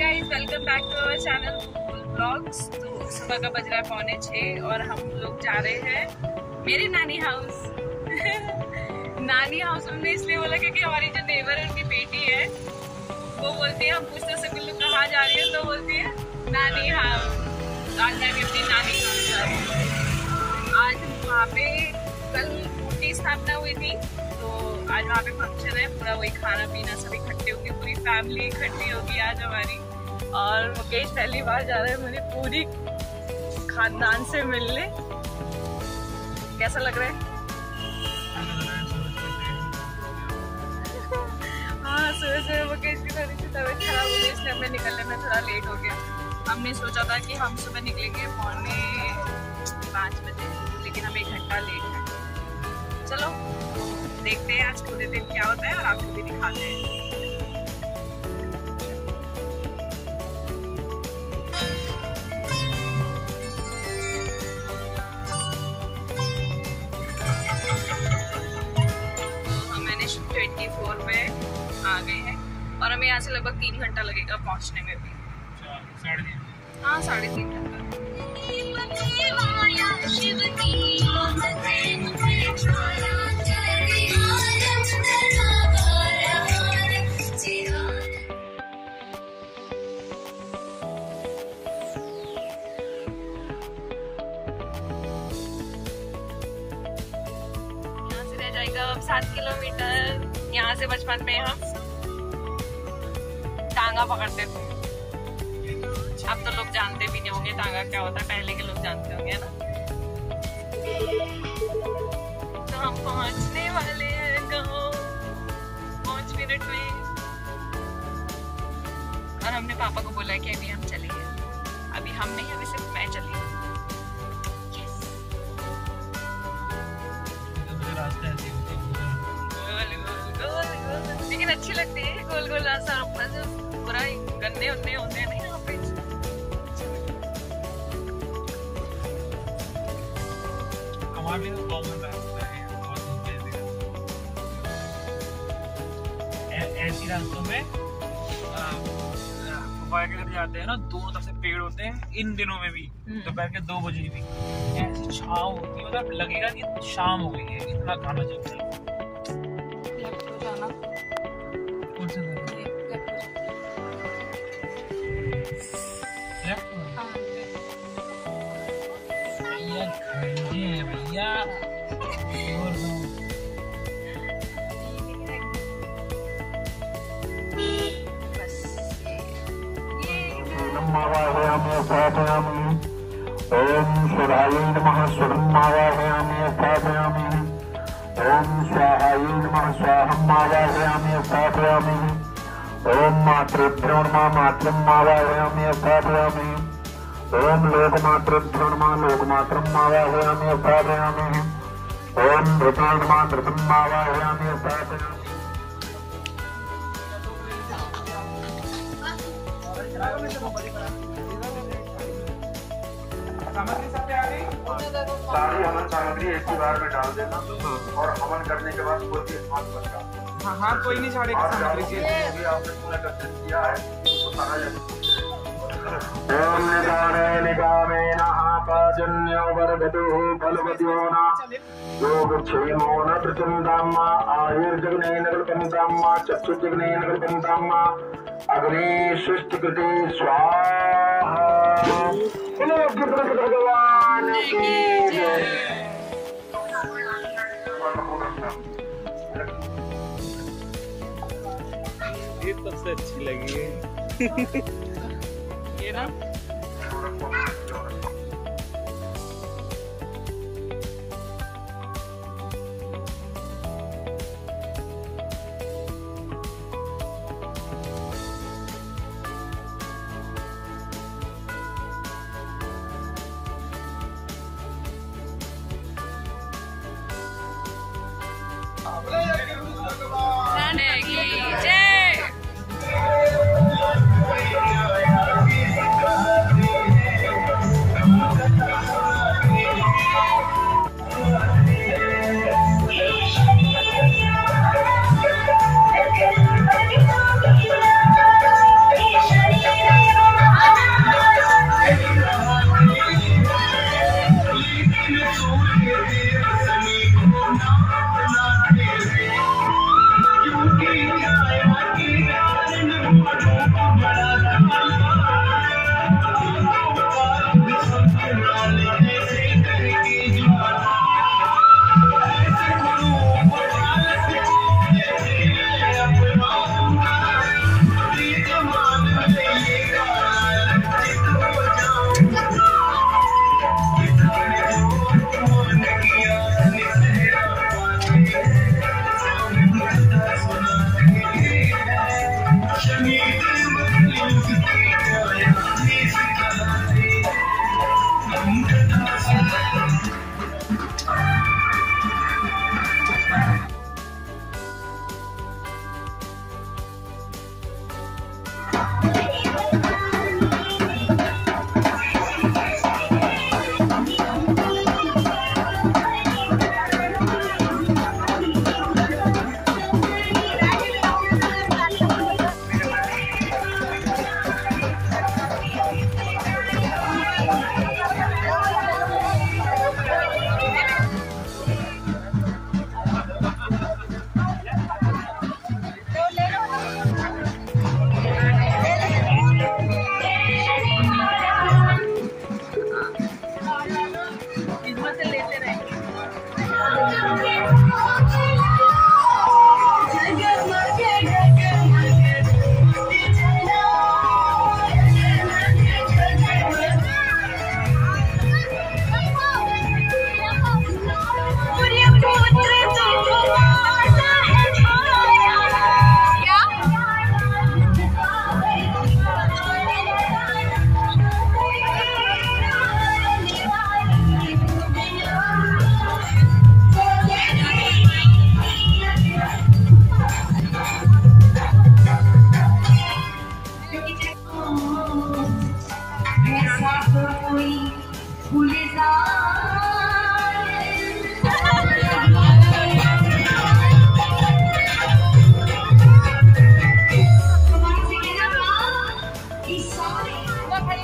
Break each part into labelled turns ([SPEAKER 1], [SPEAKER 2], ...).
[SPEAKER 1] Guys welcome back to our channel blogs तो सुबह का बज रहा है पौने छः और हम लोग जा रहे हैं मेरे नानी हाउस नानी हाउस हमने इसलिए बोला क्योंकि हमारी जो नेबर है उनकी बेटी है वो बोलती है हम पूछते से कुल्लू कहाँ जा रही है? तो बोलती है नानी हाउस आज मैं भी अपनी नानी हाउस जा रही हूँ। आज वहाँ पे कल की स्थापना हुई थी तो आज वहाँ पे फ़ंक्शन है पूरा वही खाना पीना सब इकट्ठे होंगे पूरी फैमिली इकट्ठी होगी आज हमारी। और मुकेश पहली बार जा रहे हैं मेरी पूरी खानदान से मिलने। कैसा लग रहा है? हाँ सुबह सुबह मुकेश की थोड़ी सी तबीयत खराब हो गई, इसलिए हमें निकलने में थोड़ा लेट हो गया। हमने सोचा था कि हम सुबह निकलेंगे पौने पाँच बजे, लेकिन हम एक घंटा लेट है। चलो, देखते हैं आज पूरे दिन क्या होता है और आपको भी दिखाते हैं। हमें यहाँ से लगभग तीन घंटा लगेगा पहुँचने में भी। हाँ साढ़े तीन घंटा। अब तो लोग जानते भी नहीं होंगे टांगा क्या होता है, पहले के लोग जानते होंगे ना? तो हम पहुँचने वाले हैं गाँव पाँच मिनट में। और हमने पापा को बोला कि अभी हम चलेंगे। अभी हम नहीं, अभी सिर्फ़ मैं चली लेकिन अच्छी लगती है गोल गोल रास्ता पूरा गन्ने उन्ने होते हैं
[SPEAKER 2] हमारे तो कॉमन रास्ता है। ऐसी रास्तों में दोपहर के जाते हैं। ना दोनों तरफ़ से पेड़ होते हैं इन दिनों में भी दोपहर के दो बजे भी ऐसी छाव होती है मतलब लगेगा कि शाम हो गई है इतना खाना चलता है। खंडे हैं भैया और दो
[SPEAKER 3] स्थापयामि ॐ स्वधायै नमः स्थापयामि ॐ स्वाहायै नमः स्वाहं मावाहयामि मातृभ्यो नमः मातृं मावाहयामि स्थापयामि ॐ लोकमातृभ्यो नमः लोकमात्रं मावाहयामि स्थापयामि धृतो नमः धृतं मावाहयामि सारी हवन सामग्री एक ही बार में डाल देना और हवन करने के बाद कोई भी हाथ मत
[SPEAKER 2] हाँ हाँ कोई नहीं छोड़ेगा सामग्री
[SPEAKER 3] आपने पूरा कर्तन किया है तो सारा ओम निदाने निगामे नः पाजन्यो वर्धतुः फलवत्यो न योगक्षेमो न प्रचन्दाम्मा आयुर्जगने नगरपन्ताम्मा चक्षुर्जगने नगरपन्ताम्मा अग्नि सृष्टिकृते स्वाहा। बोलो विष्णु भगवान की जय
[SPEAKER 2] ये सबसे अच्छी लगी है।
[SPEAKER 1] ये ना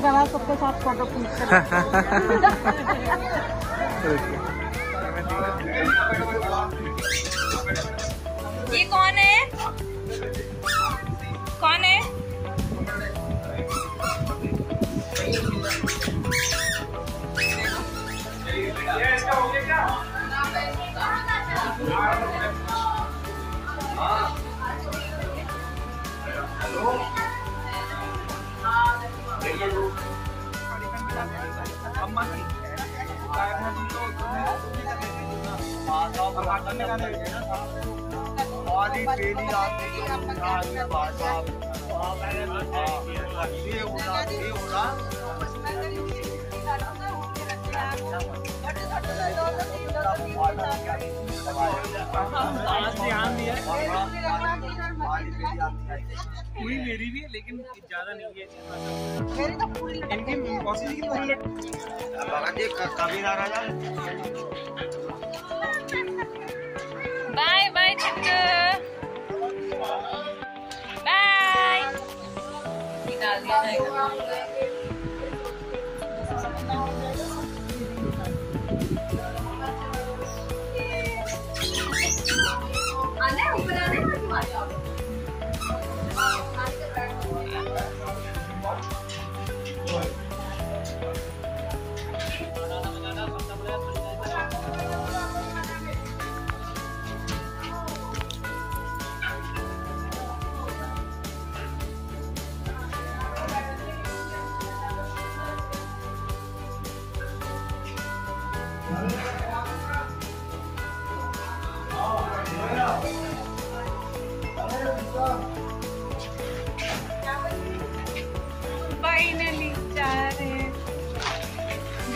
[SPEAKER 4] ये करा सबके साथ फ़ोटो खींच
[SPEAKER 1] ये कौन है? कौन है?
[SPEAKER 5] वाली है ये होना ये होना
[SPEAKER 2] ध्यान दिया
[SPEAKER 5] वाली पहली आदमी आई
[SPEAKER 2] पूरी मेरी भी है लेकिन ज़्यादा नहीं है
[SPEAKER 4] मेरी तो पूरी
[SPEAKER 2] इनकी जी की पूरी
[SPEAKER 1] बाय बाय चिक्कू बाय। निकाल दिया जाएगा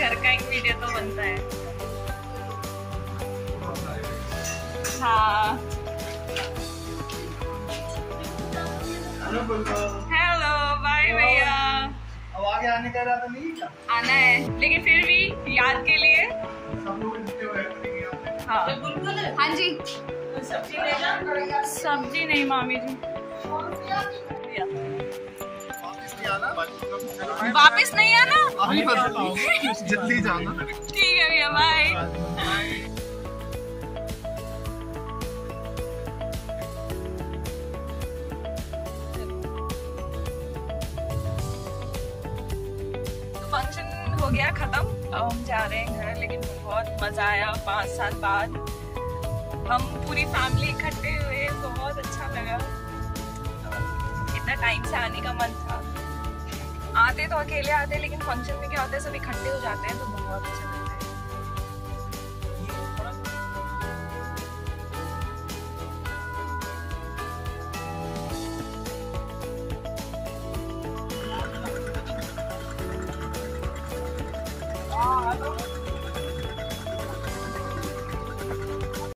[SPEAKER 1] घर का एक वीडियो तो बनता है। हाँ। हेलो बाय भैया।
[SPEAKER 5] अब आगे आने का इरादा नहीं था?
[SPEAKER 1] आना है। लेकिन फिर भी याद के लिए। हाँ। हाँ जी। सब्ज़ी नहीं मामी जी।
[SPEAKER 5] वापस नहीं आना? अभी जल्दी जाना।
[SPEAKER 1] ठीक है भैया बाय फ़ंक्शन हो गया खत्म। अब हम जा रहे हैं घर लेकिन बहुत मज़ा आया पाँच साल बाद। हम पूरी फैमिली इकट्ठे हुए बहुत अच्छा लगा। इतना टाइम से आने का मन था। आते तो अकेले आते, लेकिन फ़ंक्शन में क्या होता है, सब इकट्ठे हो जाते हैं तो बहुत अच्छा लगता है।